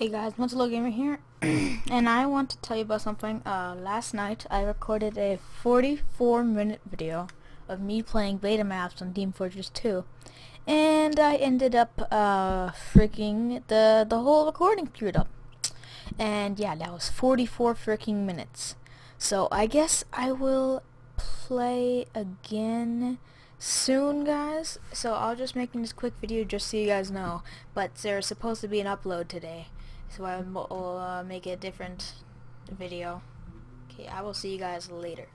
Hey guys, Montelo Gamer here, and I want to tell you about something. Uh, last night I recorded a 44 minute video of me playing beta maps on Team Fortress 2, and I ended up uh, freaking the the whole recording screwed up. And yeah, that was 44 freaking minutes. So I guess I will play again soon guys so I'll just making this quick video just so you guys know but there's supposed to be an upload today so I will uh, make a different video. Okay, I will see you guys later.